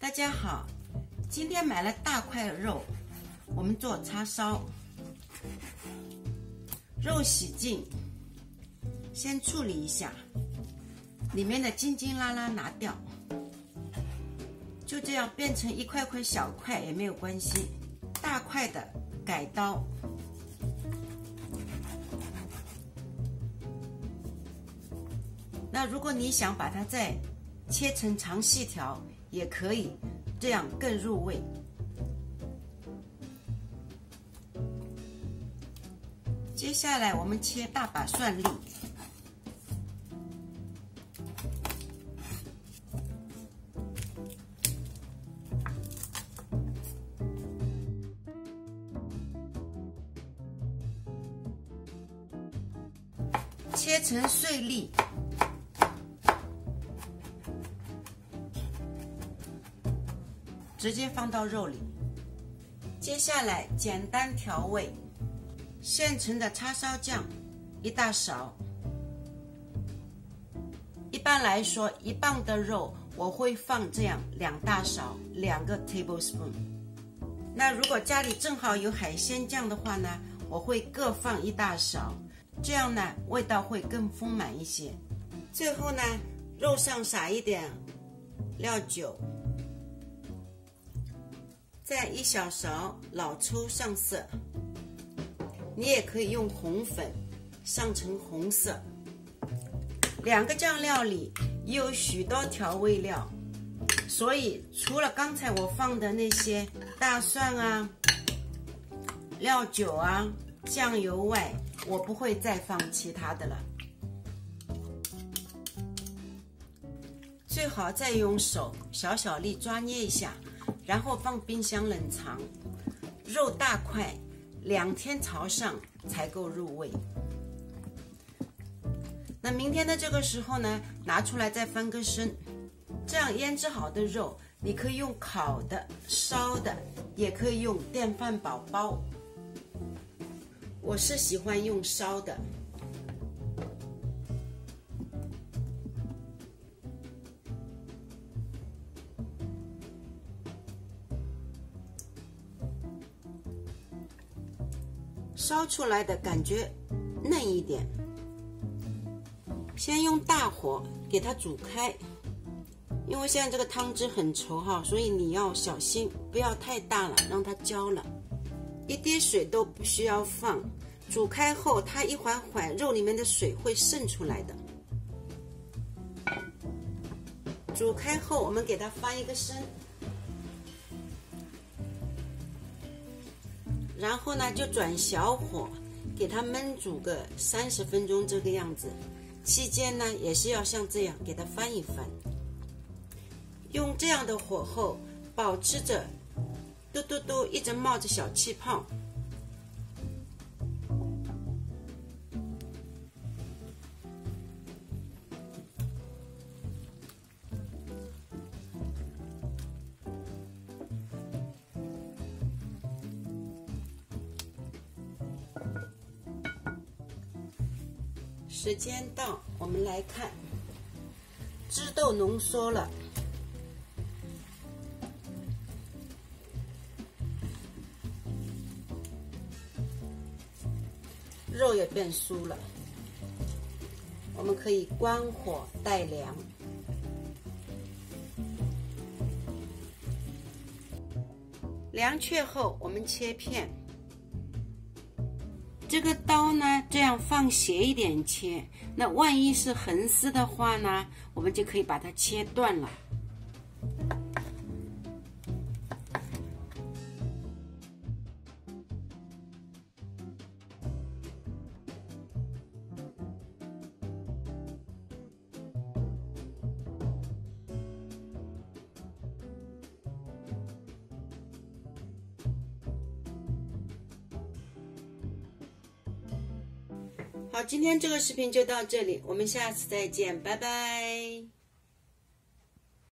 大家好，今天买了大块肉，我们做叉烧。肉洗净，先处理一下，里面的筋筋拉拉拿掉，就这样变成一块块小块也没有关系，大块的改刀。那如果你想把它再切成长细条。也可以，这样更入味。接下来我们切大把蒜粒，切成碎粒。直接放到肉里。接下来简单调味，现成的叉烧酱一大勺。一般来说，一磅的肉我会放这样两大勺，两个 tablespoon。那如果家里正好有海鲜酱的话呢，我会各放一大勺，这样呢味道会更丰满一些。最后呢，肉上撒一点料酒。再一小勺老抽上色，你也可以用红粉上成红色。两个酱料里有许多调味料，所以除了刚才我放的那些大蒜啊、料酒啊、酱油外，我不会再放其他的了。最好再用手小小力抓捏一下。然后放冰箱冷藏，肉大块，两天朝上才够入味。那明天的这个时候呢，拿出来再翻个身，这样腌制好的肉，你可以用烤的、烧的，也可以用电饭煲煲。我是喜欢用烧的。烧出来的感觉嫩一点，先用大火给它煮开，因为现在这个汤汁很稠哈，所以你要小心，不要太大了，让它焦了，一滴水都不需要放。煮开后，它一会儿肉里面的水会渗出来的。煮开后，我们给它翻一个身。然后呢，就转小火，给它焖煮个三十分钟这个样子。期间呢，也是要像这样给它翻一翻。用这样的火候，保持着嘟嘟嘟一直冒着小气泡。时间到，我们来看，汁豆浓缩了，肉也变酥了。我们可以关火待凉，凉却后，我们切片。这个刀呢，这样放斜一点切，那万一是横丝的话呢，我们就可以把它切断了。好，今天这个视频就到这里，我们下次再见，拜拜。